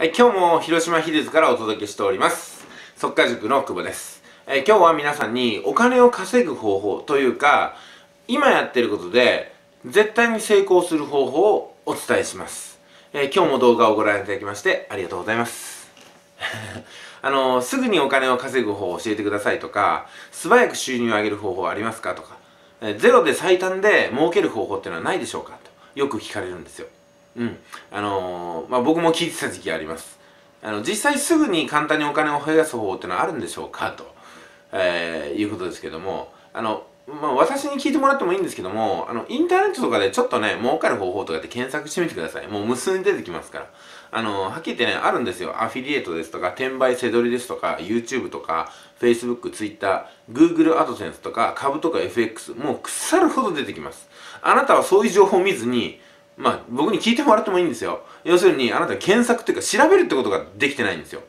はい、今日も広島ヒルズからお届けしております。速稼塾の久保です。えー今日は皆さんにお金を稼ぐ方法というか、今やってることで絶対に成功する方法をお伝えします。えー今日も動画をご覧いただきましてありがとうございます。あのすぐにお金を稼ぐ方法を教えてくださいとか、素早く収入を上げる方法はありますかとか、えーゼロで最短で儲ける方法っていうのはないでしょうかとよく聞かれるんですよ。うん。あのーまあ、僕も聞いてた時期あります。あの、実際すぐに簡単にお金を増やす方法ってのはあるんでしょうか？と、えーいうことですけども、あの、まあ、私に聞いてもらってもいいんですけども、あの、インターネットとかでちょっとね、儲かる方法とかで検索してみてください。もう無数に出てきますから。あの、はっきり言ってね、あるんですよ。アフィリエイトですとか、転売せどりですとか、YouTube とか、Facebook、Twitter、Google AdSense とか、株とか FX、もう腐るほど出てきます。あなたはそういう情報を見ずに、まあ、僕に聞いてもらってもいいんですよ。要するに、あなた検索というか、調べるってことができてないんですよ。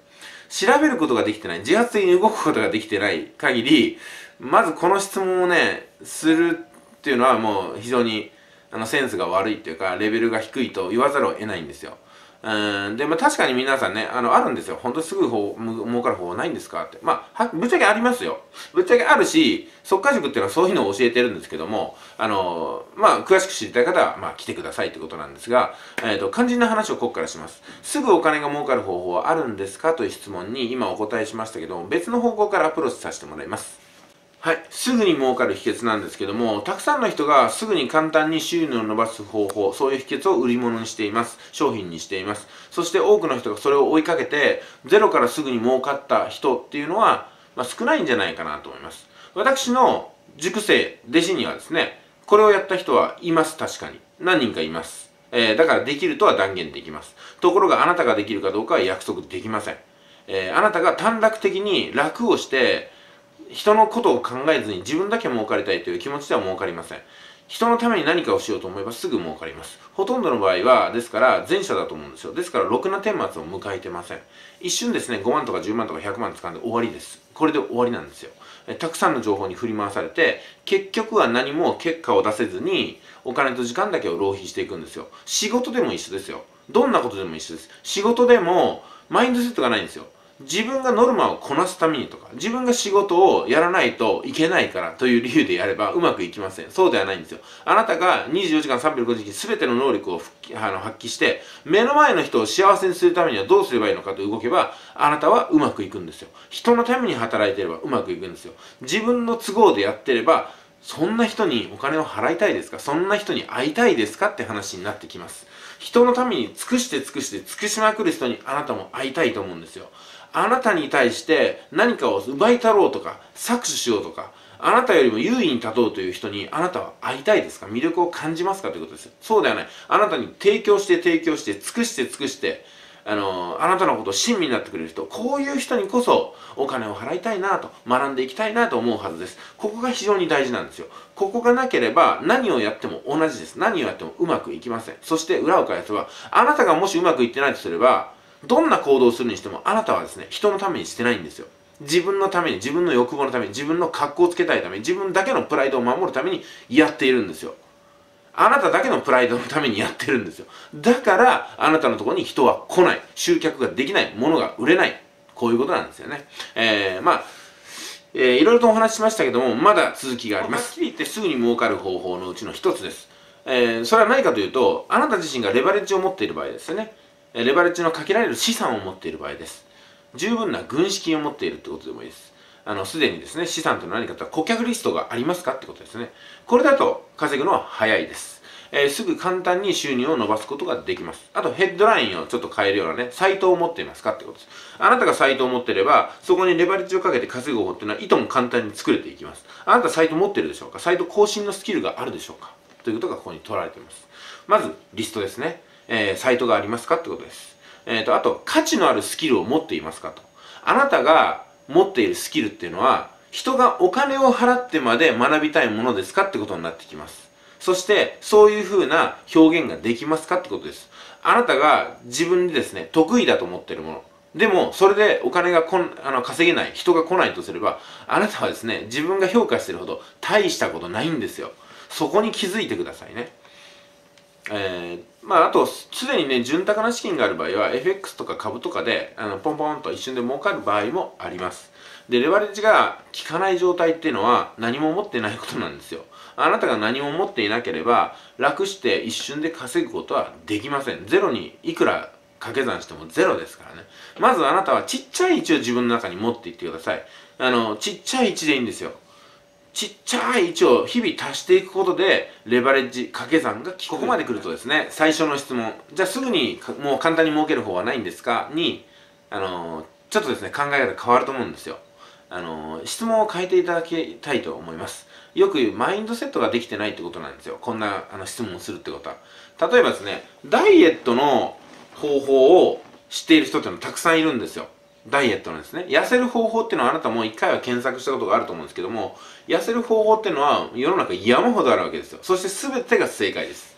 調べることができてない、自発的に動くことができてない限り、まずこの質問をね、するっていうのはもう非常にあのセンスが悪いっていうか、レベルが低いと言わざるを得ないんですよ。うん、で、まあ確かに皆さんね、あの、あるんですよ。本当にすぐ方、儲かる方法ないんですかって。まあ、ぶっちゃけありますよ。ぶっちゃけあるし、速稼塾っていうのはそういうのを教えてるんですけども、あの、まあ、詳しく知りたい方は、まあ、来てくださいってことなんですが、えっ、と、肝心な話をここからします。すぐお金が儲かる方法はあるんですかという質問に今お答えしましたけども、別の方向からアプローチさせてもらいます。はい。すぐに儲かる秘訣なんですけども、たくさんの人がすぐに簡単に収入を伸ばす方法、そういう秘訣を売り物にしています。商品にしています。そして多くの人がそれを追いかけて、ゼロからすぐに儲かった人っていうのは、まあ、少ないんじゃないかなと思います。私の塾生、弟子にはですね、これをやった人はいます、確かに。何人かいます。えーだからできるとは断言できます。ところがあなたができるかどうかは約束できません。えーあなたが短絡的に楽をして、人のことを考えずに自分だけ儲かりたいという気持ちでは儲かりません。人のために何かをしようと思えばすぐ儲かります。ほとんどの場合は、ですから前者だと思うんですよ。ですから、ろくな顛末を迎えてません。一瞬ですね、5万とか10万とか100万掴んで終わりです。これで終わりなんですよ。えたくさんの情報に振り回されて、結局は何も結果を出せずに、お金と時間だけを浪費していくんですよ。仕事でも一緒ですよ。どんなことでも一緒です。仕事でも、マインドセットがないんですよ。自分がノルマをこなすためにとか、自分が仕事をやらないといけないからという理由でやればうまくいきません。そうではないんですよ。あなたが24時間350日全ての能力をあの発揮して、目の前の人を幸せにするためにはどうすればいいのかと動けば、あなたはうまくいくんですよ。人のために働いてればうまくいくんですよ。自分の都合でやってれば、そんな人にお金を払いたいですか？そんな人に会いたいですか？って話になってきます。人のために尽くして尽くして尽くしまくる人にあなたも会いたいと思うんですよ。あなたに対して何かを奪い取ろうとか搾取しようとかあなたよりも優位に立とうという人にあなたは会いたいですか？魅力を感じますかということです。そうではない。あなたに提供して提供して尽くして尽くしてあのあなたのことを親身になってくれる人こういう人にこそお金を払いたいなと学んでいきたいなと思うはずです。ここが非常に大事なんですよ。ここがなければ何をやっても同じです。何をやってもうまくいきません。そして裏を返せばあなたがもしうまくいってないとすればどんな行動をするにしてもあなたはですね人のためにしてないんですよ。自分のために自分の欲望のために自分の格好をつけたいために自分だけのプライドを守るためにやっているんですよ。あなただけのプライドのためにやってるんですよ。だからあなたのところに人は来ない。集客ができない。物が売れない。こういうことなんですよね。えー、まあえー、いろいろとお話ししましたけどもまだ続きがあります。はっきり言ってすぐに儲かる方法のうちの一つです。えー、それは何かというとあなた自身がレバレッジを持っている場合ですよね。レバレッジのかけられる資産を持っている場合です。十分な軍資金を持っているってことでもいいです。あのすでにですね資産というのは何かと顧客リストがありますかってことですね。これだと稼ぐのは早いです、えーすぐ簡単に収入を伸ばすことができます。あとヘッドラインをちょっと変えるようなねサイトを持っていますかってことです。あなたがサイトを持ってればそこにレバレッジをかけて稼ぐ方法っていうのはいとも簡単に作れていきます。あなたサイト持ってるでしょうか？サイト更新のスキルがあるでしょうか？ということがここに取られています。まずリストですね、えーサイトがありますかってことです。えー、とあと価値のあるスキルを持っていますかと。あなたが持っているスキルっていうのは人がお金を払ってまで学びたいものですかってことになってきます。そしてそういうふうな表現ができますかってことです。あなたが自分でですね得意だと思ってるもの。でもそれでお金がこんあの稼げない人が来ないとすればあなたはですね自分が評価してるほど大したことないんですよ。そこに気づいてくださいね。えーまあ、あと、すでにね、潤沢な資金がある場合は、FX とか株とかで、あの、ポンポンと一瞬で儲かる場合もあります。で、レバレッジが効かない状態っていうのは、何も持ってないことなんですよ。あなたが何も持っていなければ、楽して一瞬で稼ぐことはできません。ゼロにいくら掛け算してもゼロですからね。まずあなたはちっちゃい位置を自分の中に持っていってください。あの、ちっちゃい位置でいいんですよ。ちっちゃい位置を日々足していくことでレバレッジ掛け算がここまで来るとですね最初の質問。じゃあすぐにもう簡単に儲ける方はないんですか？にあのちょっとですね考え方変わると思うんですよ。あの質問を変えていただきたいと思います。よく言うマインドセットができてないってことなんですよ。こんなあの質問をするってことは。例えばですねダイエットの方法を知っている人っていうのはたくさんいるんですよ。ダイエットなんですね。痩せる方法っていうのはあなたも一回は検索したことがあると思うんですけども痩せる方法っていうのは世の中山ほどあるわけですよ。そして全てが正解です。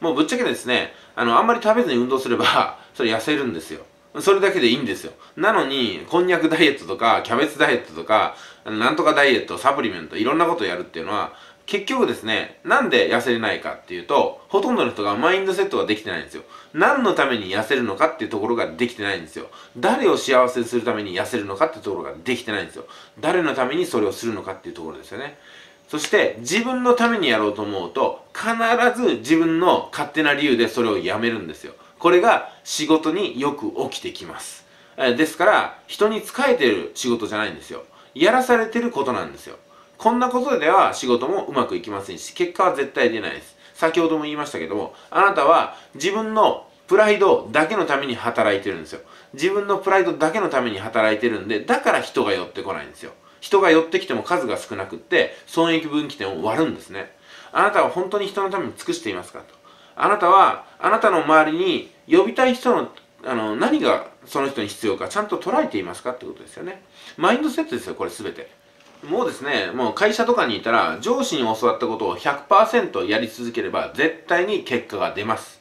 もうぶっちゃけですねあのあんまり食べずに運動すれば それ痩せるんですよ。それだけでいいんですよ。なのにこんにゃくダイエットとかキャベツダイエットとかなんとかダイエットサプリメントいろんなことやるっていうのは結局ですね、なんで痩せれないかっていうと、ほとんどの人がマインドセットができてないんですよ。何のために痩せるのかっていうところができてないんですよ。誰を幸せにするために痩せるのかっていうところができてないんですよ。誰のためにそれをするのかっていうところですよね。そして自分のためにやろうと思うと必ず自分の勝手な理由でそれをやめるんですよ。これが仕事によく起きてきます。ですから人に仕えてる仕事じゃないんですよ。やらされてることなんですよ。こんなことでは仕事もうまくいきませんし、結果は絶対出ないです。先ほども言いましたけども、あなたは自分のプライドだけのために働いてるんですよ。自分のプライドだけのために働いてるんで、だから人が寄ってこないんですよ。人が寄ってきても数が少なくって、損益分岐点を割るんですね。あなたは本当に人のために尽くしていますかと。あなたは、あなたの周りに呼びたい人の、あの、何がその人に必要かちゃんと捉えていますかってことですよね。マインドセットですよ、これ全て。もうですね、もう会社とかにいたら、上司に教わったことを100%やり続ければ、絶対に結果が出ます。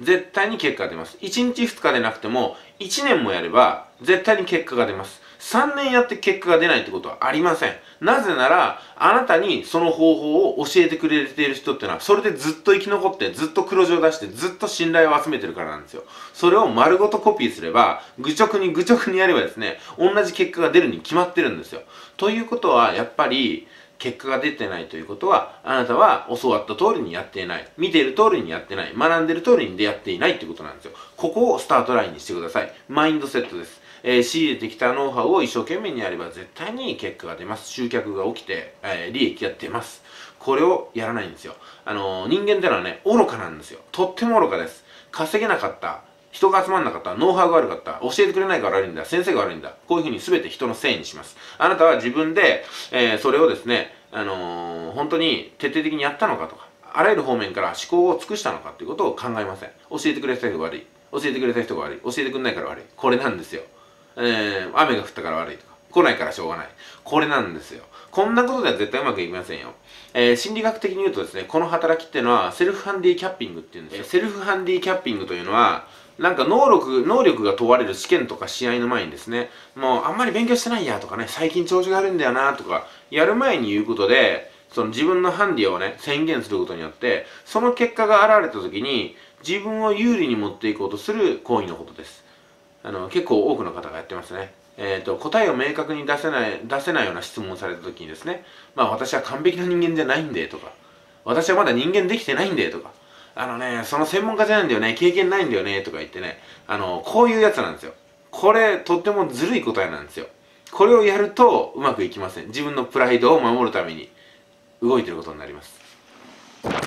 絶対に結果が出ます。1日2日でなくても、1年もやれば、絶対に結果が出ます。3年やって結果が出ないってことはありません。なぜなら、あなたにその方法を教えてくれている人ってのは、それでずっと生き残って、ずっと黒字を出して、ずっと信頼を集めてるからなんですよ。それを丸ごとコピーすれば、愚直に愚直にやればですね、同じ結果が出るに決まってるんですよ。ということは、やっぱり、結果が出てないということは、あなたは教わった通りにやっていない。見ている通りにやってない。学んでる通りに出会っていないということなんですよ。ここをスタートラインにしてください。マインドセットです。えー、仕入れてきたノウハウを一生懸命にやれば絶対に結果が出ます。集客が起きて、えー、利益が出ます。これをやらないんですよ。あのー、人間ってのはね、愚かなんですよ。とっても愚かです。稼げなかった。人が集まんなかった、ノウハウが悪かった、教えてくれないから悪いんだ、先生が悪いんだ。こういうふうに全て人のせいにします。あなたは自分で、えー、それをですね、あのー、本当に徹底的にやったのかとか、あらゆる方面から思考を尽くしたのかということを考えません。教えてくれた人が悪い。教えてくれた人が悪い。教えてくれないから悪い。これなんですよ。えー、雨が降ったから悪いとか、来ないからしょうがない。これなんですよ。こんなことでは絶対うまくいきませんよ。えー、心理学的に言うとですね、この働きっていうのはセルフハンディキャッピングっていうんですよ。セルフハンディキャッピングというのは、なんか能力、能力が問われる試験とか試合の前にですね、もうあんまり勉強してないやとかね、最近調子が悪いんだよなとか、やる前に言うことで、その自分のハンディをね、宣言することによって、その結果が現れた時に、自分を有利に持っていこうとする行為のことです。あの結構多くの方がやってますね。えーと、答えを明確に出せない出せないような質問をされた時にですね、まあ私は完璧な人間じゃないんでとか、私はまだ人間できてないんでとか、あのね、その専門家じゃないんだよね、経験ないんだよねとか言ってね、あの、こういうやつなんですよ。これ、とってもずるい答えなんですよ。これをやるとうまくいきません。自分のプライドを守るために動いてることになります。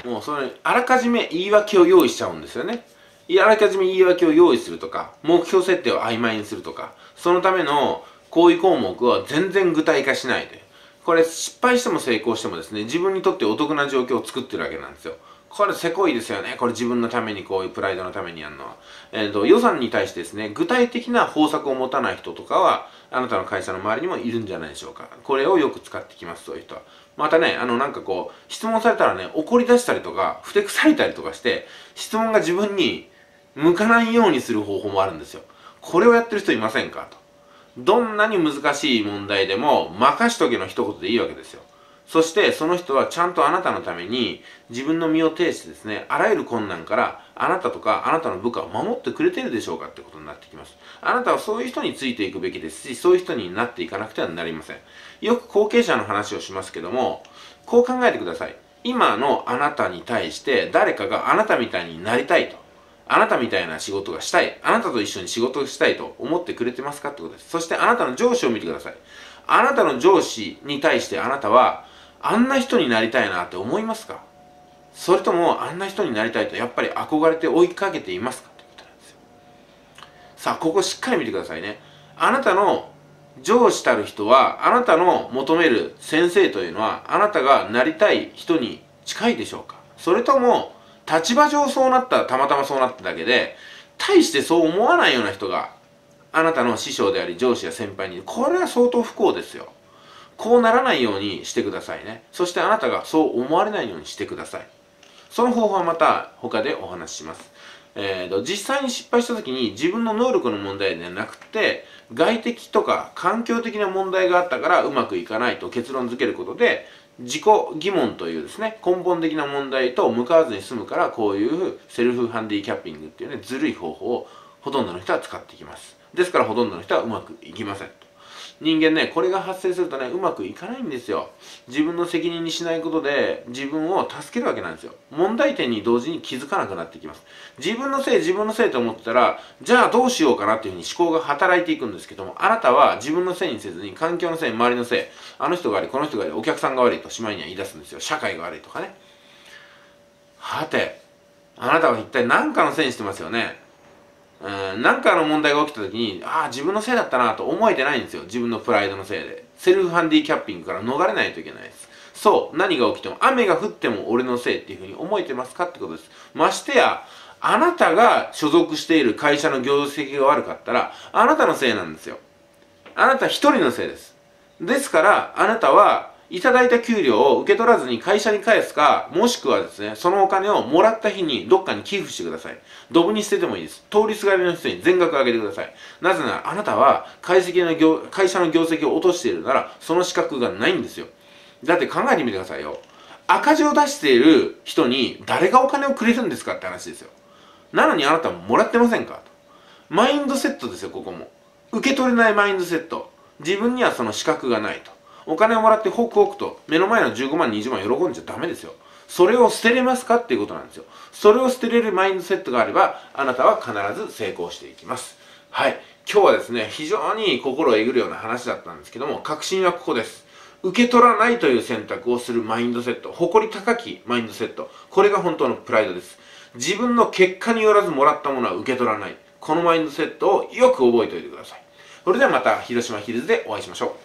もうそれ、あらかじめ言い訳を用意しちゃうんですよね。あらかじめ言い訳を用意するとか、目標設定を曖昧にするとか、そのための行為項目は全然具体化しないで。これ失敗しても成功してもですね、自分にとってお得な状況を作ってるわけなんですよ。これせこいですよね。これ自分のためにこういうプライドのためにやるのは。えっ、ー、と、予算に対してですね、具体的な方策を持たない人とかは、あなたの会社の周りにもいるんじゃないでしょうか。これをよく使ってきます、そういう人は。またね、あの、なんかこう、質問されたらね、怒り出したりとか、ふてくされたりとかして、質問が自分に向かないようにする方法もあるんですよ。これをやってる人いませんか？と。どんなに難しい問題でも任しとけの一言でいいわけですよ。そしてその人はちゃんとあなたのために自分の身を挺してですねあらゆる困難からあなたとかあなたの部下を守ってくれてるでしょうかってことになってきますあなたはそういう人についていくべきですしそういう人になっていかなくてはなりませんよく後継者の話をしますけどもこう考えてください今のあなたに対して誰かがあなたみたいになりたいとあなたみたいな仕事がしたい。あなたと一緒に仕事したいと思ってくれてますかってことです。そしてあなたの上司を見てください。あなたの上司に対してあなたはあんな人になりたいなって思いますか？それともあんな人になりたいとやっぱり憧れて追いかけていますかってことなんですよ。さあここしっかり見てくださいね。あなたの上司たる人はあなたの求める先生というのはあなたがなりたい人に近いでしょうか？それとも立場上そうなったらたまたまそうなっただけで大してそう思わないような人があなたの師匠であり上司や先輩にこれは相当不幸ですよ。こうならないようにしてくださいね。そしてあなたがそう思われないようにしてください。その方法はまた他でお話しします。えーと、実際に失敗した時に自分の能力の問題ではなくて外的とか環境的な問題があったからうまくいかないと結論付けることで自己疑問というですね根本的な問題と向かわずに済むからこういうセルフハンディキャッピングっていうねずるい方法をほとんどの人は使ってきます。ですからほとんどの人はうまくいきません人間ねこれが発生するとねうまくいかないんですよ。自分の責任にしないことで自分を助けるわけなんですよ。問題点に同時に気づかなくなってきます。自分のせい自分のせいと思ってたらじゃあどうしようかなっていうふうに思考が働いていくんですけどもあなたは自分のせいにせずに環境のせい周りのせいあの人が悪いこの人が悪いお客さんが悪いとしまいには言い出すんですよ。社会が悪いとかね。はてあなたは一体何かのせいにしてますよね。何かの問題が起きた時にああ自分のせいだったなと思えてないんですよ。自分のプライドのせいで。セルフハンディキャッピングから逃れないといけないです。そう何が起きても雨が降っても俺のせいっていうふうに思えてますかってことです。ましてやあなたが所属している会社の業績が悪かったらあなたのせいなんですよ。あなた一人のせいです。ですからあなたはいただいた給料を受け取らずに会社に返すか、もしくはですね、そのお金をもらった日にどっかに寄付してください。ドブに捨ててもいいです。通りすがりの人に全額あげてください。なぜなら、あなたは会の業会社の業績を落としているなら、その資格がないんですよ。だって考えてみてくださいよ。赤字を出している人に誰がお金をくれるんですかって話ですよ。なのにあなたももらってませんかと。マインドセットですよ、ここも。受け取れないマインドセット。自分にはその資格がないと。お金をもらってホクホクと目の前の15万20万喜んじゃダメですよ。それを捨てれますかっていうことなんですよ。それを捨てれるマインドセットがあればあなたは必ず成功していきます。はい。今日はですね非常に心をえぐるような話だったんですけども確信はここです。受け取らないという選択をするマインドセット誇り高きマインドセットこれが本当のプライドです。自分の結果によらずもらったものは受け取らない。このマインドセットをよく覚えておいてください。それではまた広島ヒルズでお会いしましょう。